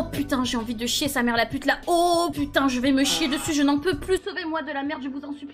Oh putain, j'ai envie de chier sa mère la pute là. Oh putain, je vais me chier dessus, je n'en peux plus. Sauvez-moi de la merde, je vous en supplie.